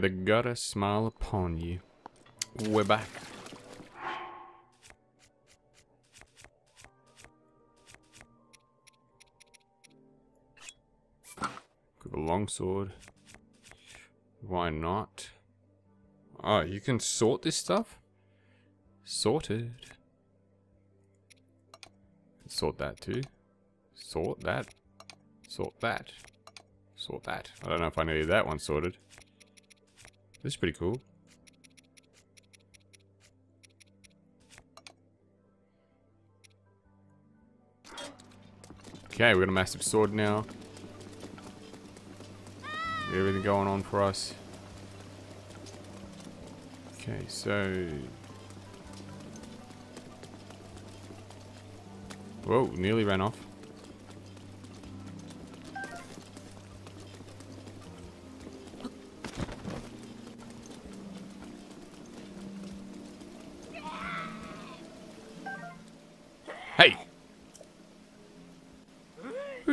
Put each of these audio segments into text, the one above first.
The gotta smile upon you. We're back. Got a longsword. Why not? Oh, you can sort this stuff? Sorted. Sort that too. Sort that. Sort that. Sort that. I don't know if I needed that one sorted. This is pretty cool. Okay, we got a massive sword now. Everything going on for us. Okay, so... Whoa, nearly ran off.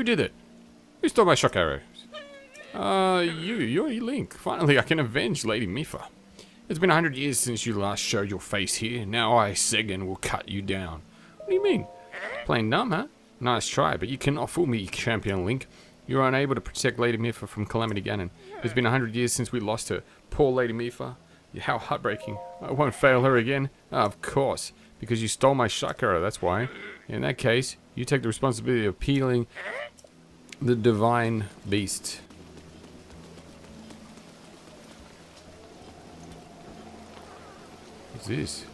Did it? Who stole my shock arrow? Uh, you, you're Link. Finally, I can avenge Lady Mipha. It's been a hundred years since you last showed your face here. Now I, Seggin, will cut you down. What do you mean? Plain dumb, huh? Nice try, but you cannot fool me, Champion Link. You are unable to protect Lady Mipha from Calamity Ganon. It's been a hundred years since we lost her. Poor Lady Mipha. How heartbreaking. I won't fail her again. Ah, of course. Because you stole my chakra, that's why. In that case, you take the responsibility of peeling the divine beast. What's this?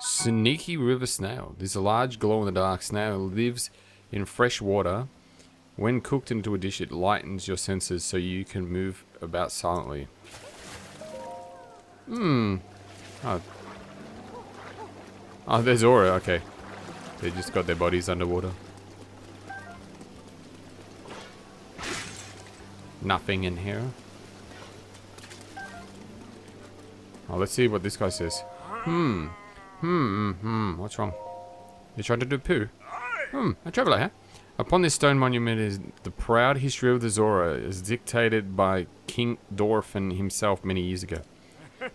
Sneaky river snail. This large glow-in-the-dark snail lives in fresh water. When cooked into a dish, it lightens your senses so you can move about silently. Hmm. Oh. Oh, there's Aura. Okay. They just got their bodies underwater. Nothing in here. Oh, let's see what this guy says. Hmm. Hmm, hmm, what's wrong? You trying to do poo? Hmm, a traveller, huh? Upon this stone monument is the proud history of the Zora, as dictated by King Dorephan himself many years ago.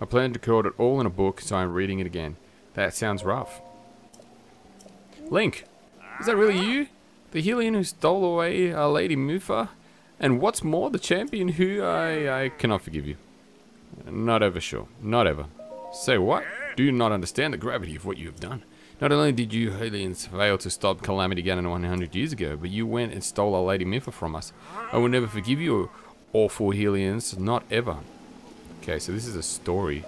I plan to record it all in a book, so I'm reading it again. That sounds rough. Link, is that really you? The Hylian who stole away our Lady Mipha? And what's more, the champion who I, I cannot forgive you. Not ever sure. Not ever. Say what? Do you not understand the gravity of what you have done? Not only did you Hylians fail to stop Calamity Ganon 100 years ago, but you went and stole our Lady Mipha from us. I will never forgive you, awful Hylians, Not ever. Okay, so this is a story.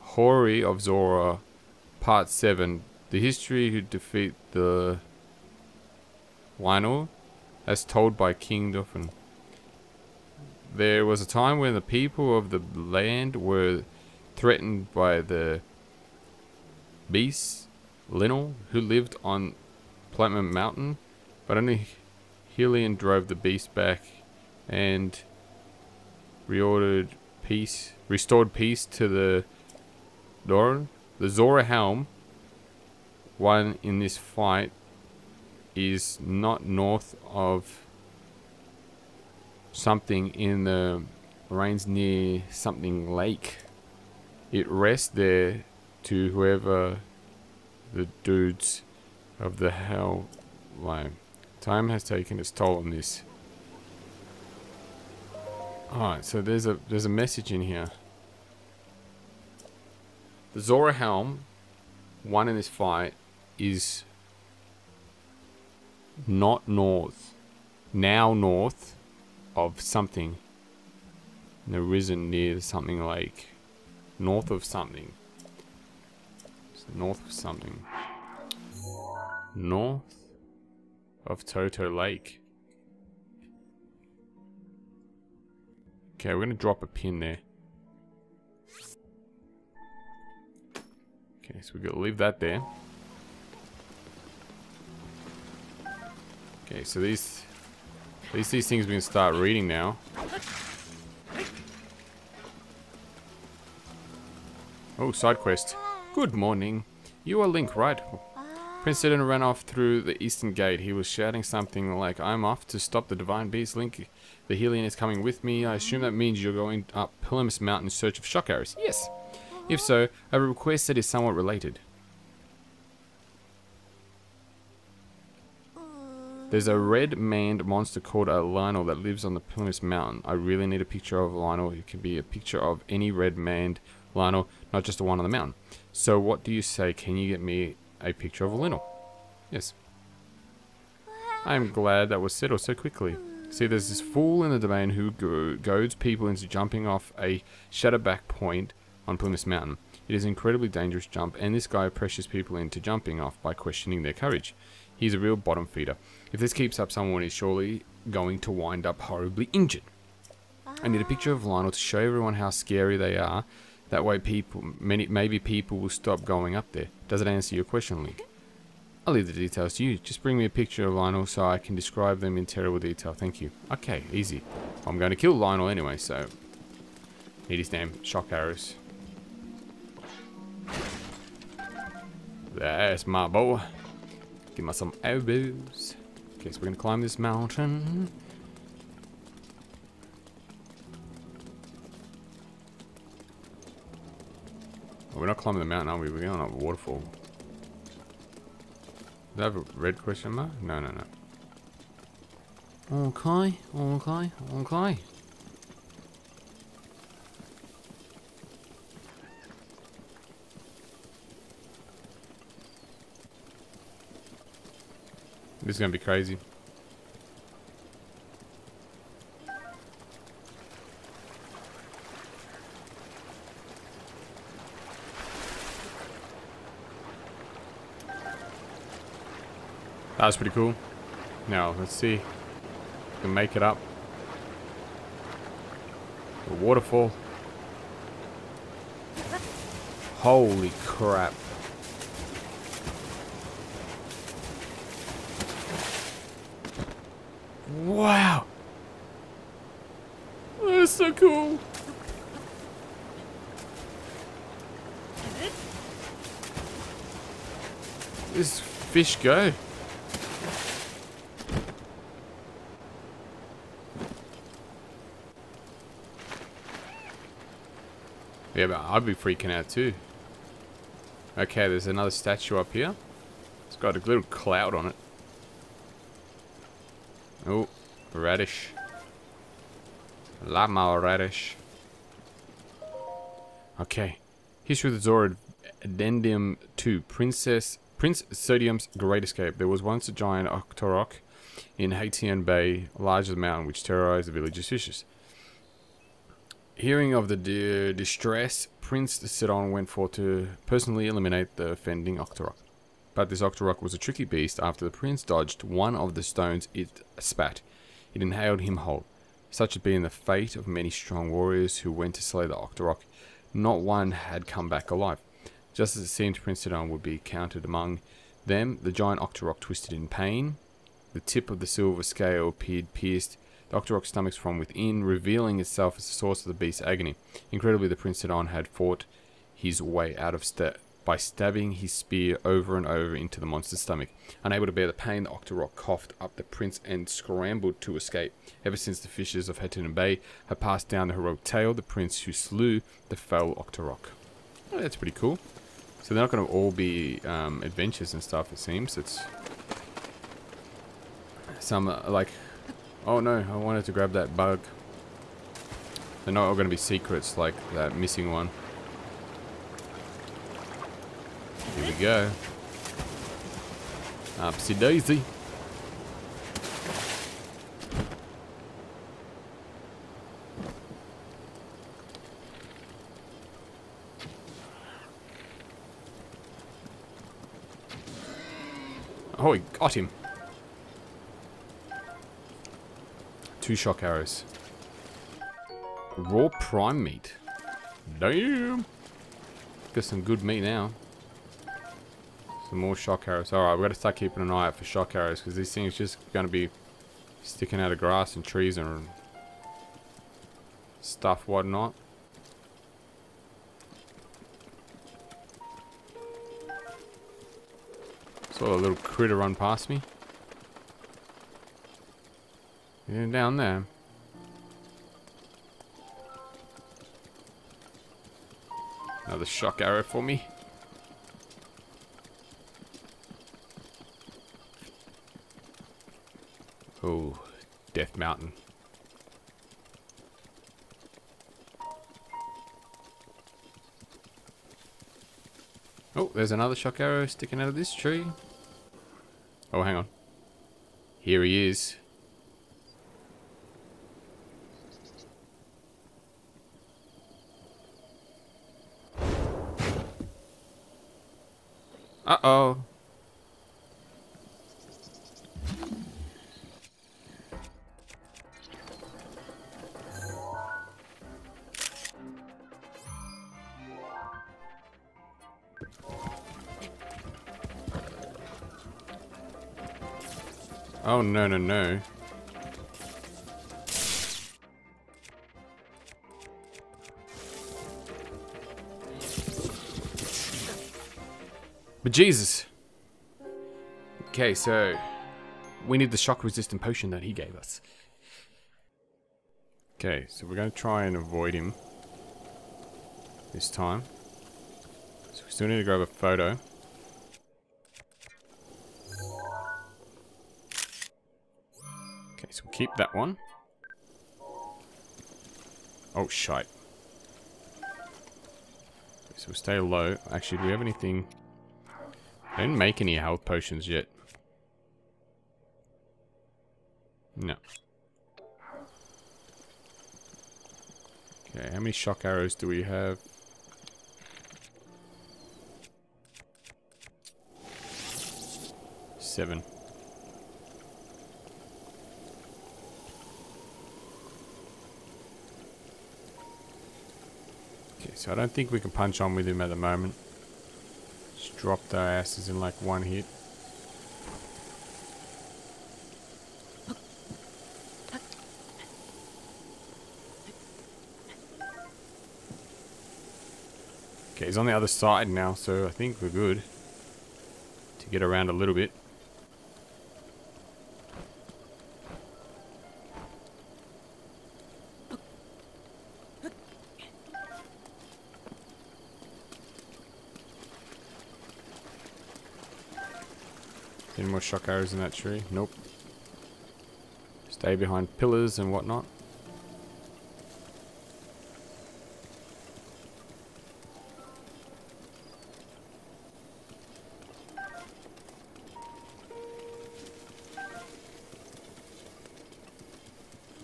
Hoary of Zora, Part 7. The history who defeat the Lynel, as told by King Duffin. There was a time when the people of the land were threatened by the beasts, Lynel, who lived on Platinum Mountain, but only Hylian drove the beast back and reordered peace, restored peace to the Doran. The Zora Helm, won in this fight, is not north of something in the rains near something lake. It rests there to whoever the dudes of the hell line. Time has taken its toll on this. Alright, so there's a there's a message in here. The Zora Helm, one in this fight, is not north. Now north of something. And the risen near something like north of something. It's north of something. North of Toto Lake. Okay, we're gonna drop a pin there. Okay, so we're gonna leave that there. Okay, so these at least these things we can start reading now. Oh, side quest. Good morning. You are Link, right? Prince Sidon ran off through the eastern gate. He was shouting something like, I'm off to stop the divine beast. Link The Hylian is coming with me. I assume that means you're going up Ploymus Mountain in search of shock arrows. Yes. If so, a request that is somewhat related. There's a red-maned monster called a Lynel that lives on the Ploymus Mountain. I really need a picture of Lynel. It can be a picture of any red-maned Lynel, not just the one on the mountain. So what do you say? Can you get me a picture of a Lynel? Yes. I am glad that was settled so quickly. See, there's this fool in the domain who go goads people into jumping off a Shatterback Point on Ploymus Mountain. It is an incredibly dangerous jump, and this guy pressures people into jumping off by questioning their courage. He's a real bottom feeder. If this keeps up, someone is surely going to wind up horribly injured. I need a picture of Lynel to show everyone how scary they are. That way people, many, maybe people will stop going up there. Does it answer your question, Link? I'll leave the details to you. Just bring me a picture of Lynel so I can describe them in terrible detail. Thank you. Okay, easy. I'm going to kill Lynel anyway, so... Need his damn shock arrows. That's my boy. Give me some elbows. Okay, so we're gonna climb this mountain. We're not climbing the mountain, are we? We're going up a waterfall. Does that have a red question mark? No, no, no. Okay, okay, okay. This is gonna be crazy. That was pretty cool. Now, let's see if we can make it up. The waterfall. Holy crap. Wow. That's so cool. This fish go? Yeah, but I'd be freaking out too. Okay, there's another statue up here. It's got a little cloud on it. Oh, radish. Lama radish. Okay. History of the Zora Addendum 2. Princess Prince Sidon's Great Escape. There was once a giant Octorok in Haitian Bay, large as a mountain, which terrorized the village's fishes. Hearing of the distress, Prince Sidon went forth to personally eliminate the offending Octorok. But this Octorok was a tricky beast. After the prince dodged one of the stones it spat, it inhaled him whole. Such had been the fate of many strong warriors who went to slay the Octorok. Not one had come back alive. Just as it seemed Prince Sidon would be counted among them, the giant Octorok twisted in pain. The tip of the silver scale appeared pierced the Octorok's stomach from within, revealing itself as the source of the beast's agony. Incredibly, the Prince Sidon had fought his way out of by stabbing his spear over and over into the monster's stomach. Unable to bear the pain, the Octorok coughed up the prince and scrambled to escape. Ever since the fishes of Haitian Bay had passed down the heroic tale, the prince who slew the fell Octorok. Oh, that's pretty cool. So they're not going to all be um, adventures and stuff, it seems. It's some, uh, like... Oh no, I wanted to grab that bug. They're not all going to be secrets like that missing one. Here we go. Upsy daisy. Oh, he got him. Two shock arrows. Raw prime meat. Damn. Got some good meat now. Some more shock arrows. Alright, we've got to start keeping an eye out for shock arrows because these things just going to be sticking out of grass and trees and stuff whatnot. Saw a little critter run past me. Yeah, down there. Another shock arrow for me. Mountain. Oh, there's another shock arrow sticking out of this tree. Oh, hang on. Here he is. Oh, no, no, no. But Jesus. Okay, so we need the shock resistant potion that he gave us. Okay, so we're going to try and avoid him this time. So we still need to grab a photo. Okay, so we'll keep that one. Oh, shite. So we'll stay low. Actually, do we have anything... I didn't make any health potions yet. No. Okay, how many shock arrows do we have? Seven. Okay, so I don't think we can punch on with him at the moment. Just drop their asses in like one hit. Okay, he's on the other side now, so I think we're good to get around a little bit. Any more shock arrows in that tree? Nope. Stay behind pillars and whatnot.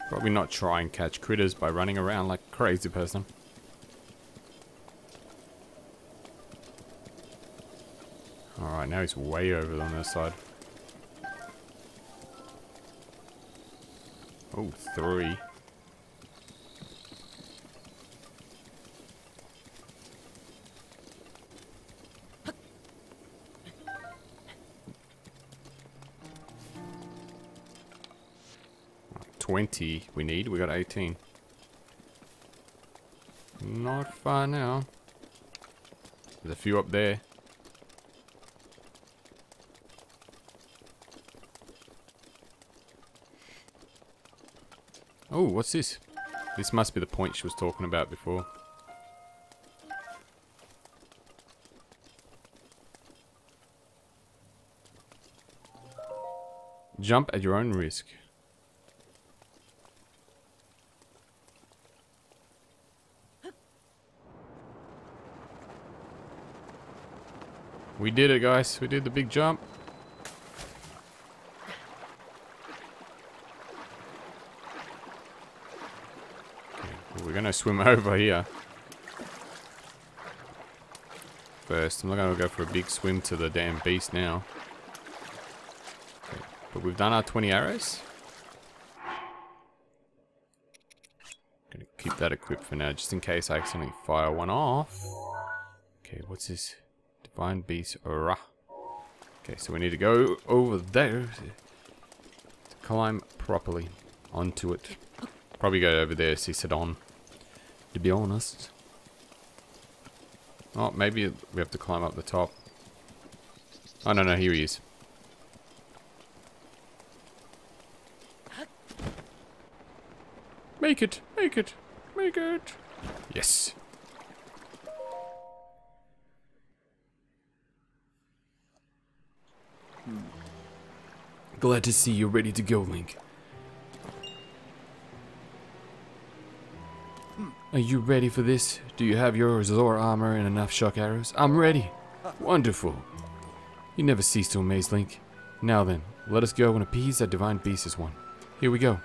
Probably not try and catch critters by running around like a crazy person. Alright, now he's way over on this side. Oh, three. Twenty we need, we got eighteen. Not far now. There's a few up there. Oh, what's this? This must be the point she was talking about before. Jump at your own risk. We did it, guys. We did the big jump. We're gonna swim over here. First, I'm not gonna go for a big swim to the damn beast now. But we've done our 20 arrows. Gonna keep that equipped for now, just in case I accidentally fire one off. Okay, what's this? Divine Beast Aura. Okay, so we need to go over there to climb properly onto it. Probably go over there, see Sidon to be honest. Oh, maybe we have to climb up the top. Oh, no, no, here he is. Make it, make it, make it. Yes. Glad to see you're ready to go, Link. Are you ready for this? Do you have your Zor armor and enough shock arrows? I'm ready. Wonderful. You never cease to amaze, Link. Now then, let us go and appease that divine beast as one. Here we go.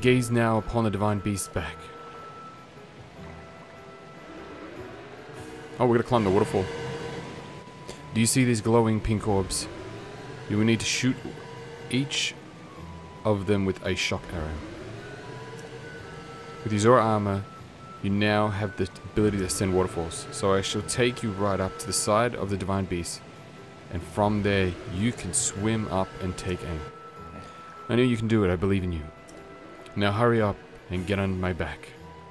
Gaze now upon the divine beast's back. Oh, we're gonna climb the waterfall. Do you see these glowing pink orbs? You will need to shoot each of them with a shock arrow. With your Zora armor, you now have the ability to send waterfalls. So I shall take you right up to the side of the divine beast, and from there you can swim up and take aim. I know you can do it. I believe in you. Now hurry up and get on my back.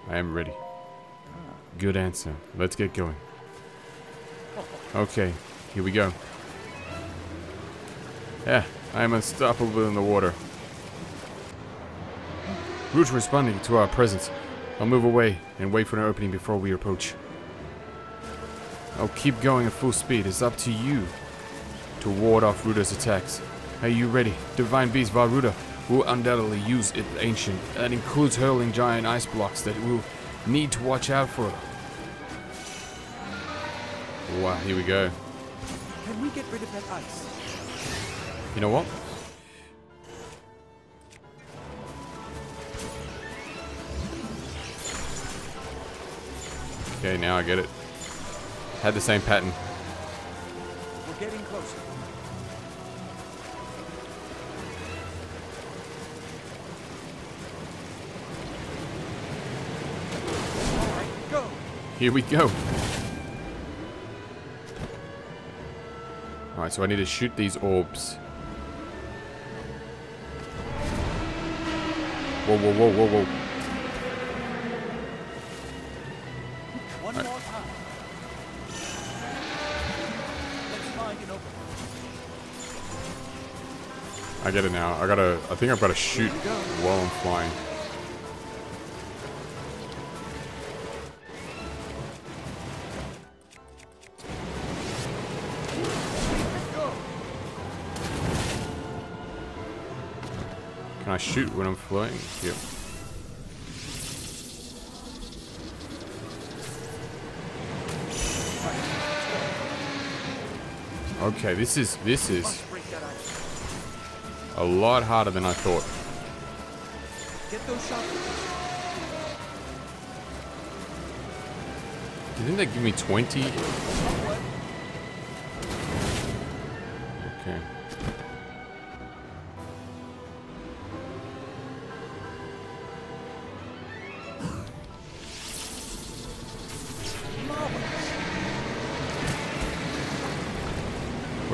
I am ready. Good answer. Let's get going. Okay, here we go. Yeah, I am unstoppable in the water. Root responding to our presence. I'll move away and wait for an opening before we approach. I'll keep going at full speed. It's up to you to ward off Ruta's attacks. Are you ready? Divine Beast Vah Ruta will undoubtedly use its ancient. That includes hurling giant ice blocks that we'll need to watch out for. Wow, here we go. Can we get rid of that ice? You know what? Okay, now I get it. Had the same pattern. We're getting closer. All right, go. Here we go. Alright, so I need to shoot these orbs. Whoa, whoa, whoa, whoa, whoa. One uh. more time. Let's find an opening. I get it now. I gotta, I think I've gotta shoot while I'm flying. I shoot when I'm flying? Yep. Okay, this is this is Must break that ice. a lot harder than I thought. Get those shots. Do you think they give me 20? Okay.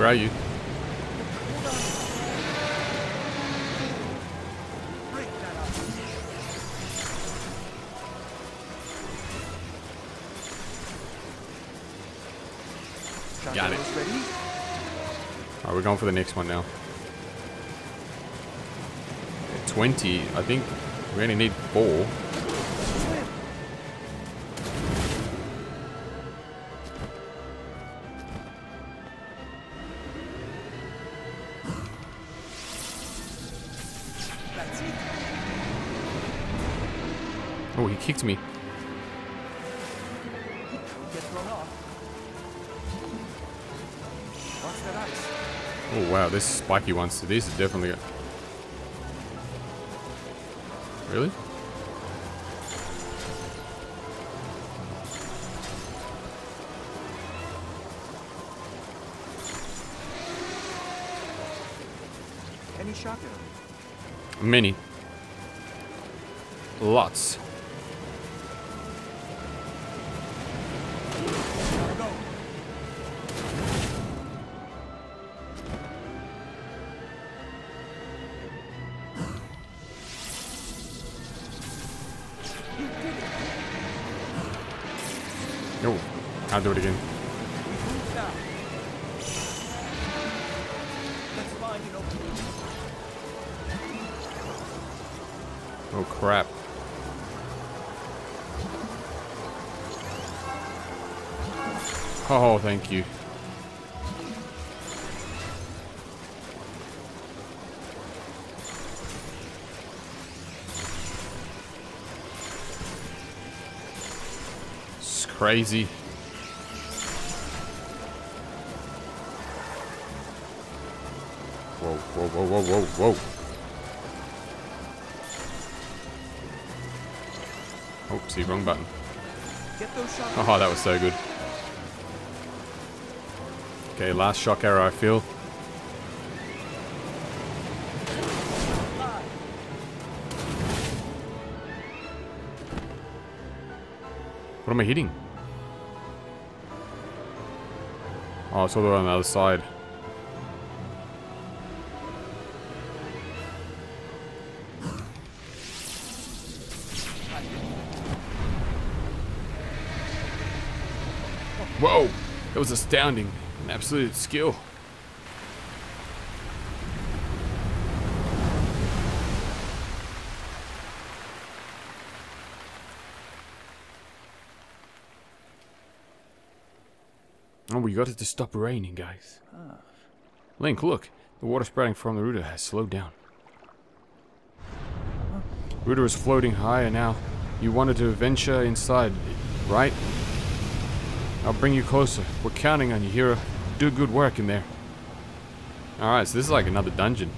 Where are you? Got it. Alright, we're going for the next one now. 20. I think we only need four. Kicked me. Get thrown off. Watch that ice. Oh wow, this spiky ones. These are definitely. Go- really? Any arrow? Many. Lots. Do it again. Oh crap. Oh, thank you. It's crazy. Whoa, whoa, whoa, whoa. Oh, Oopsie, wrong button. Oh, that was so good. Okay, last shock arrow, I feel. What am I hitting? Oh, it's all the way on the other side. Was astounding. An absolute skill. Oh, we got it to stop raining, guys. Link, look. The water spouting from the Ruta has slowed down. Ruta is floating higher now. You wanted to venture inside, right? I'll bring you closer. We're counting on you, hero. Do good work in there. Alright, so this is like another dungeon.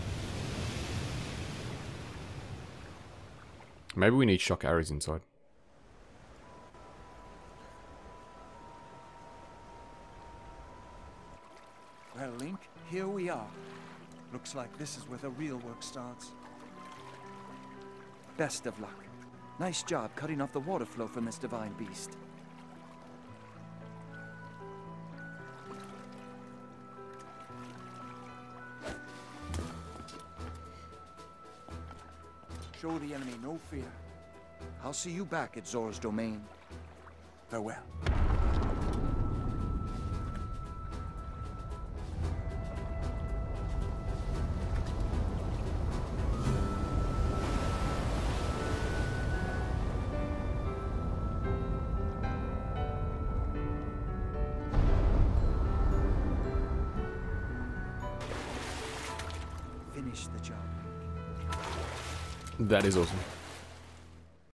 Maybe we need shock arrows inside. Well, Link, here we are. Looks like this is where the real work starts. Best of luck. Nice job cutting off the water flow from this divine beast. Show the enemy no fear. I'll see you back at Zora's domain. Farewell. That is awesome.